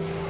Oh,